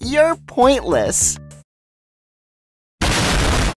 You're pointless.